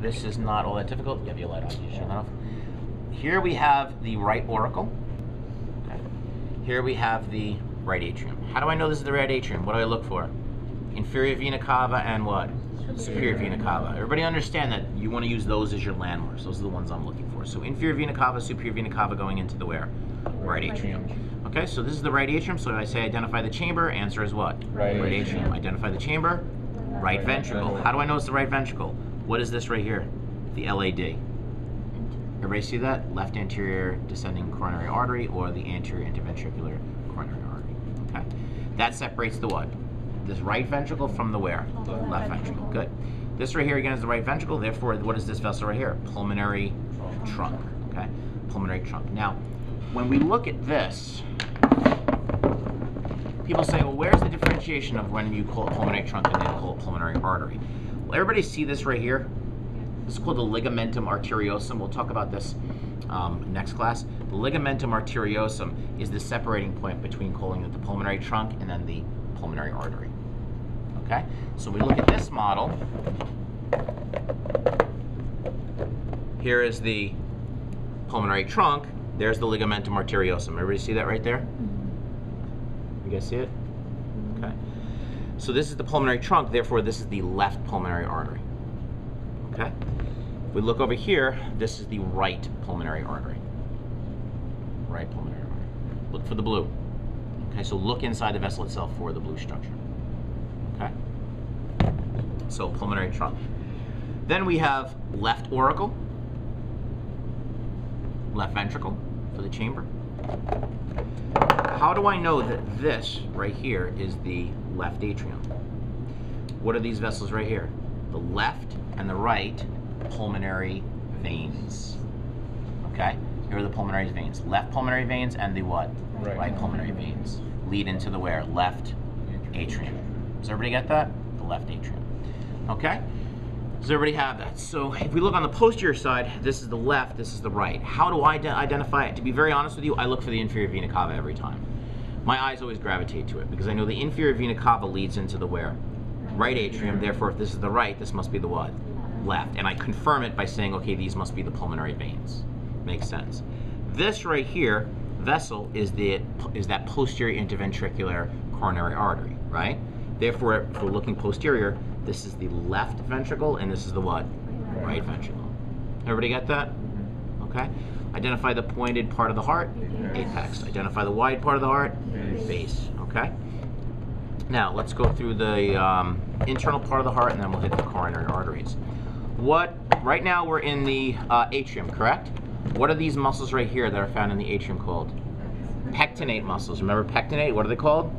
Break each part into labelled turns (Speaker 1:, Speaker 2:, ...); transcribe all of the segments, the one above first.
Speaker 1: This is not all that difficult. You have your light on. You turn that off. Here we have the right auricle. Okay. Here we have the right atrium. How do I know this is the right atrium? What do I look for? Inferior vena cava and what? Superior vena cava. Everybody understand that you want to use those as your landmarks. Those are the ones I'm looking for. So inferior vena cava, superior vena cava going into the where? Right atrium. Okay, so this is the right atrium. So if I say identify the chamber. Answer is what?
Speaker 2: Right
Speaker 1: atrium.
Speaker 2: atrium.
Speaker 1: Identify the chamber. Right ventricle. How do I know it's the right ventricle? What is this right here? The LAD. Everybody see that? Left anterior descending coronary artery or the anterior interventricular coronary artery. Okay. That separates the what? This right ventricle from the where? Left ventricle. Good. This right here again is the right ventricle. Therefore, what is this vessel right here? Pulmonary trunk. Okay. Pulmonary trunk. Now, when we look at this, people say, well, where's the differentiation of when you call it pulmonary trunk and then call it pulmonary artery? Everybody see this right here? This is called the ligamentum arteriosum. We'll talk about this um, next class. The ligamentum arteriosum is the separating point between calling it the pulmonary trunk and then the pulmonary artery. Okay? So we look at this model. Here is the pulmonary trunk. There's the ligamentum arteriosum. Everybody see that right there? You guys see it? So this is the pulmonary trunk, therefore this is the left pulmonary artery. Okay? If we look over here, this is the right pulmonary artery. Right pulmonary artery. Look for the blue. Okay, so look inside the vessel itself for the blue structure. Okay? So pulmonary trunk. Then we have left auricle, left ventricle for the chamber. How do I know that this right here is the left atrium? What are these vessels right here? The left and the right pulmonary veins. Okay? Here are the pulmonary veins. Left pulmonary veins and the what?
Speaker 2: Right.
Speaker 1: pulmonary veins. Lead into the where? Left atrium. Does everybody get that? The left atrium. Okay? Does everybody have that? So if we look on the posterior side, this is the left, this is the right. How do I ide- identify it? To be very honest with you, I look for the inferior vena cava every time. My eyes always gravitate to it because I know the inferior vena cava leads into the where? Right atrium. Therefore, if this is the right, this must be the what? Left. And I confirm it by saying, okay, these must be the pulmonary veins. Makes sense. This right here, vessel, is the is that posterior interventricular coronary artery, right? Therefore, if we're looking posterior, this is the left ventricle, and this is the what? Right ventricle. Everybody get that? Mm-hmm. Okay. Identify the pointed part of the heart, apex. Identify the wide part of the heart, base. Okay. Now let's go through the um, internal part of the heart, and then we'll hit the coronary arteries. What? Right now we're in the uh, atrium, correct? What are these muscles right here that are found in the atrium called? Pectinate muscles. Remember pectinate? What are they called?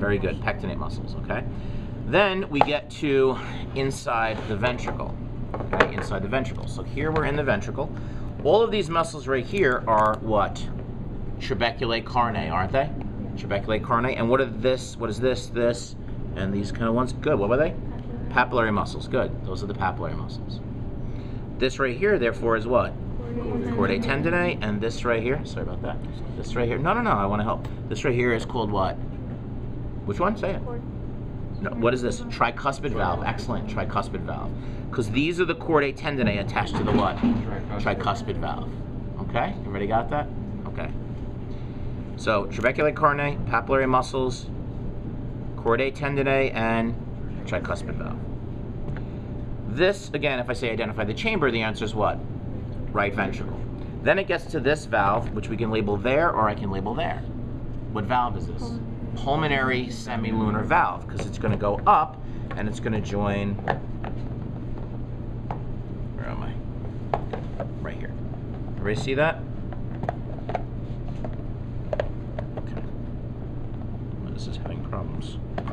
Speaker 1: Very good. Pectinate muscles, okay? Then we get to inside the ventricle. Okay, inside the ventricle. So here we're in the ventricle. All of these muscles right here are what? Trabeculae carneae, aren't they? Trabeculae carneae. And what are this? What is this? This? And these kind of ones? Good. What were they? Papillary muscles. Good. Those are the papillary muscles. This right here, therefore, is what? Chordae tendineae. And this right here, sorry about that. This right here, no, no, no, I want to help. This right here is called what? Which one? Say it. What is this? Tricuspid valve. Excellent. Tricuspid valve. Because these are the chordae tendineae attached to the what? Tricuspid valve. Okay? Everybody got that? Okay. So, trabeculae carneae, papillary muscles, chordae tendineae, and tricuspid valve. This, again, if I say identify the chamber, the answer is what? Right ventricle. Then it gets to this valve, which we can label there or I can label there. What valve is this? Pulmonary semilunar valve, because it's going to go up and it's going to join. Where am I? Right here. Everybody see that? Okay. This is having problems. Okay.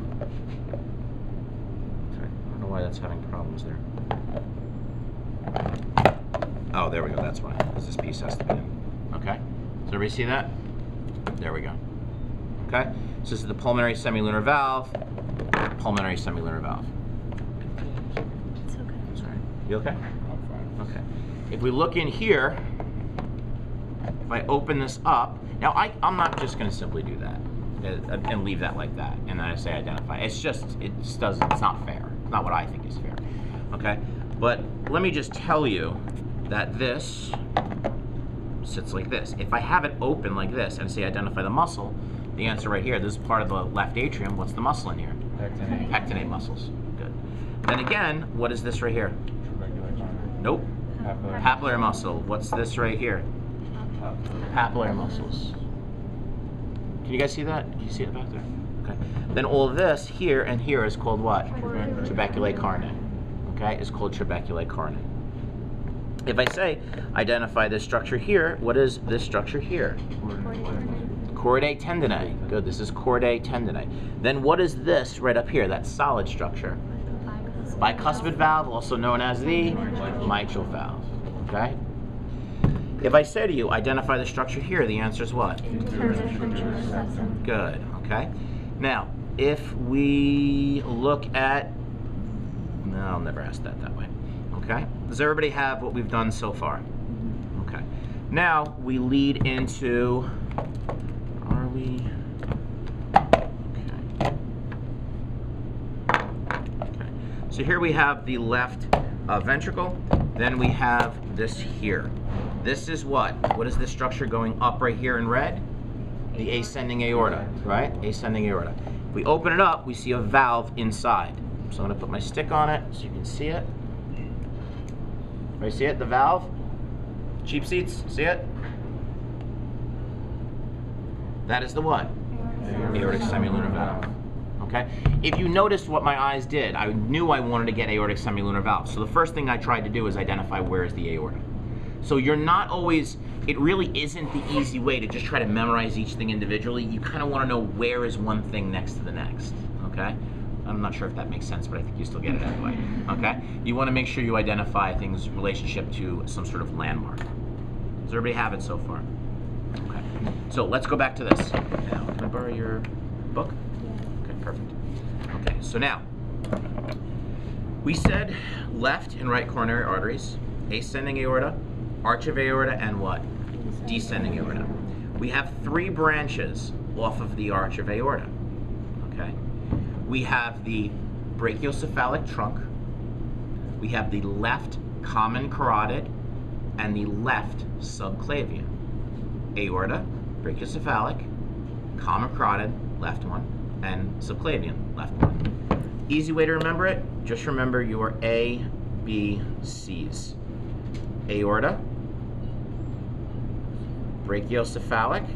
Speaker 1: I don't know why that's having problems there. Oh, there we go. That's why. Because this piece has to be in. Okay. Does everybody see that? There we go. Okay. So this is the pulmonary semilunar valve. Pulmonary semilunar valve.
Speaker 3: It's okay.
Speaker 1: Sorry. You okay?
Speaker 2: I'm fine.
Speaker 1: Okay. If we look in here, if I open this up, now I, I'm not just going to simply do that uh, and leave that like that, and then I say identify. It's just, it just doesn't, it's not fair. It's not what I think is fair. Okay? But let me just tell you that this sits like this. If I have it open like this and say identify the muscle, the answer right here, this is part of the left atrium. What's the muscle in here?
Speaker 2: Pectinate.
Speaker 1: Pectinate muscles. Good. Then again, what is this right here? Nope.
Speaker 2: Papillary.
Speaker 1: Papillary muscle. What's this right here? Papillary muscles. Can you guys see that? Can you see it back there? Okay. Then all of this here and here is called what?
Speaker 2: Trabeculae.
Speaker 1: Trabeculae carne. Okay, is called trabeculae carne. If I say identify this structure here, what is this structure here? Chordae tendineae. Good, this is chordae tendineae. Then what is this right up here, that solid structure? Bicuspid valve, also known as the mitral valve. Okay? If I say to you, identify the structure here, the answer is what? Good, okay? Now, if we look at, no, I'll never ask that that way. Okay? Does everybody have what we've done so far? Okay. Now, we lead into, are we? Okay. Okay. So here we have the left uh, ventricle. Then we have this here. This is what? What is this structure going up right here in red? The ascending aorta, right? Ascending aorta. If we open it up, we see a valve inside. So I'm gonna put my stick on it so you can see it. Right, see it? The valve? Cheap seats, see it? That is the what? Aortic semilunar valve. Okay? If you noticed what my eyes did, I knew I wanted to get aortic semilunar valve. So the first thing I tried to do is identify where is the aorta. So you're not always, it really isn't the easy way to just try to memorize each thing individually. You kind of want to know where is one thing next to the next. Okay? I'm not sure if that makes sense, but I think you still get it anyway. Okay? You want to make sure you identify things relationship to some sort of landmark. Does everybody have it so far? Okay. So let's go back to this. Now, can I borrow your book? Perfect. Okay, so now, we said left and right coronary arteries, ascending aorta, arch of aorta, and what? Descending aorta. We have three branches off of the arch of aorta. Okay? We have the brachiocephalic trunk, we have the left common carotid, and the left subclavian. Aorta, brachiocephalic, common carotid, left one, and subclavian, left one. Easy way to remember it, just remember your A, B, C's. Aorta, brachiocephalic,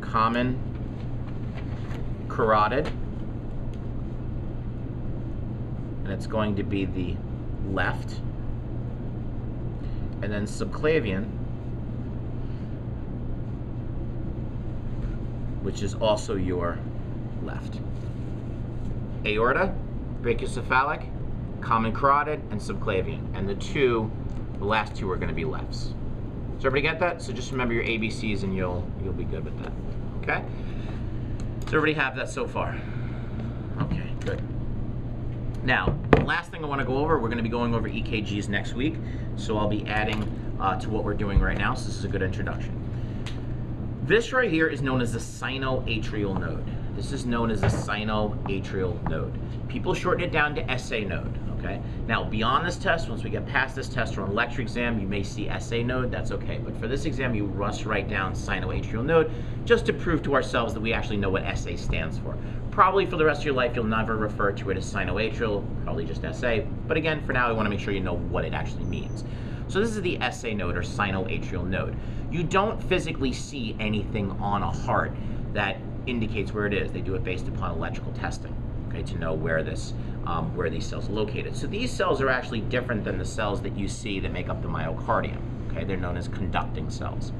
Speaker 1: common. Carotid, and it's going to be the left, and then subclavian, which is also your left. Aorta, brachiocephalic, common carotid, and subclavian. And the two, the last two are going to be lefts. Does everybody get that? So just remember your ABCs and you'll you'll be good with that. Okay? Does everybody have that so far? Okay, good. Now, last thing I want to go over, we're going to be going over EKGs next week, so I'll be adding uh, to what we're doing right now, so this is a good introduction. This right here is known as the sinoatrial node. This is known as the sinoatrial node. People shorten it down to SA node, okay? Now, beyond this test, once we get past this test or an lecture exam, you may see SA node, that's okay. But for this exam, you must write down sinoatrial node just to prove to ourselves that we actually know what SA stands for. Probably for the rest of your life, you'll never refer to it as sinoatrial, probably just SA. But again, for now, we want to make sure you know what it actually means. So this is the SA node or sinoatrial node. You don't physically see anything on a heart that indicates where it is. They do it based upon electrical testing, okay, to know where this, um, where these cells are located. So these cells are actually different than the cells that you see that make up the myocardium. Okay, they're known as conducting cells.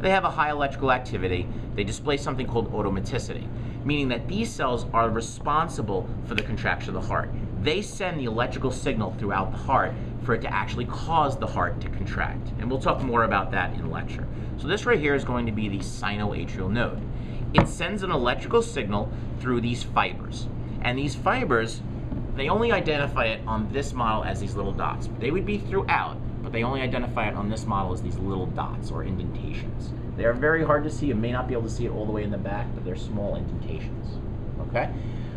Speaker 1: They have a high electrical activity. They display something called automaticity, meaning that these cells are responsible for the contraction of the heart. They send the electrical signal throughout the heart for it to actually cause the heart to contract. And we'll talk more about that in lecture. So this right here is going to be the sinoatrial node. It sends an electrical signal through these fibers. And these fibers, they only identify it on this model as these little dots. They would be throughout, but they only identify it on this model as these little dots or indentations. They are very hard to see. You may not be able to see it all the way in the back, but they're small indentations. Okay?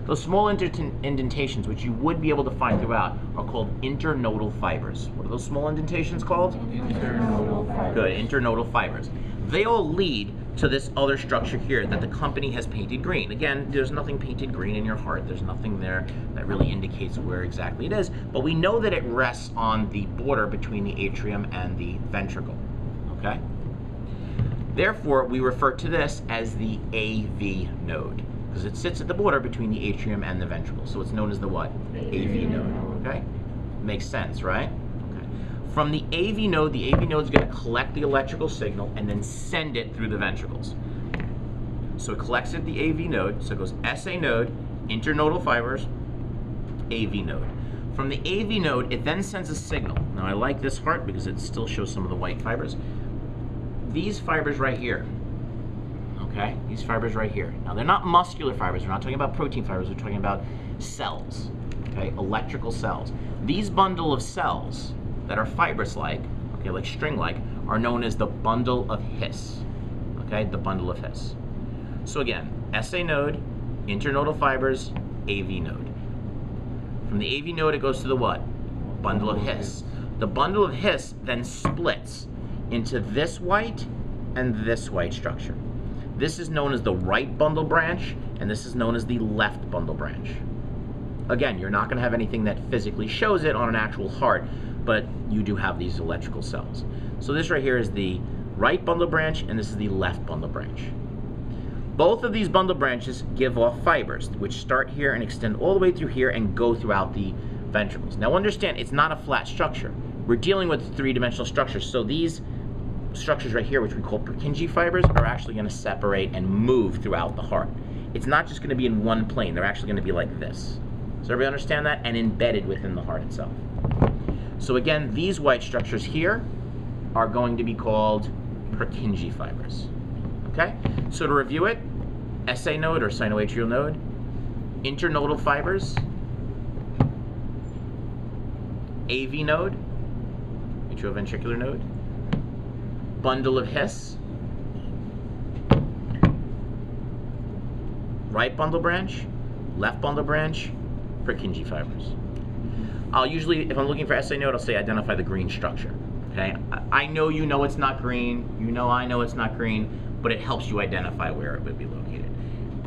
Speaker 1: Those small indentations, which you would be able to find throughout, are called internodal fibers. What are those small indentations called?
Speaker 2: Internodal fibers.
Speaker 1: Good, internodal fibers. They all lead to this other structure here that the company has painted green. Again, there's nothing painted green in your heart. There's nothing there that really indicates where exactly it is, but we know that it rests on the border between the atrium and the ventricle. Okay? Therefore, we refer to this as the AV node because it sits at the border between the atrium and the ventricle. So it's known as the what? AV node. Okay? Makes sense, right? Okay. From the AV node, the AV node is going to collect the electrical signal and then send it through the ventricles. So it collects at the AV node, so it goes SA node, internodal fibers, AV node. From the AV node, it then sends a signal. Now I like this heart because it still shows some of the white fibers. These fibers right here, okay? These fibers right here. Now they're not muscular fibers. We're not talking about protein fibers. We're talking about cells, okay? Electrical cells. These bundle of cells that are fibrous-like, okay, like string-like, are known as the bundle of His, okay? The bundle of His. So again, SA node, internodal fibers, AV node. From the AV node, it goes to the what? Bundle of His. The bundle of His then splits into this white and this white structure. This is known as the right bundle branch, and this is known as the left bundle branch. Again, you're not going to have anything that physically shows it on an actual heart, but you do have these electrical cells. So this right here is the right bundle branch, and this is the left bundle branch. Both of these bundle branches give off fibers, which start here and extend all the way through here and go throughout the ventricles. Now understand, it's not a flat structure. We're dealing with three-dimensional structures, so these structures right here, which we call Purkinje fibers, are actually going to separate and move throughout the heart. It's not just going to be in one plane. They're actually going to be like this. Does everybody understand that? And embedded within the heart itself. So again, these white structures here are going to be called Purkinje fibers. Okay? So to review it, SA node or sinoatrial node, internodal fibers, AV node, atrioventricular node, bundle of His, right bundle branch, left bundle branch, Purkinje fibers. I'll usually, if I'm looking for SA node, I'll say identify the green structure. Okay, I- I know you know it's not green. You know I know it's not green, but it helps you identify where it would be located.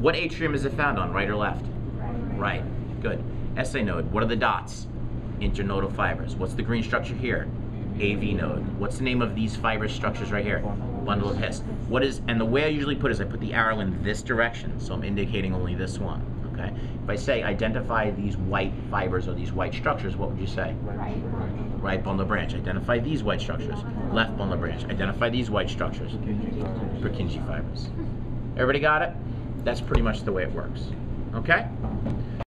Speaker 1: What atrium is it found on, right or left? Right, Right. Good. SA node. What are the dots? Internodal fibers. What's the green structure here? AV node. What's the name of these fibrous structures right here? Bundle of His. What is, and the way I usually put is I put the arrow in this direction, so I'm indicating only this one. Okay. If I say identify these white fibers or these white structures, what would you say?
Speaker 2: Right.
Speaker 1: Right bundle branch. Identify these white structures. Left bundle branch. Identify these white structures. Purkinje fibers. Everybody got it? That's pretty much the way it works. Okay?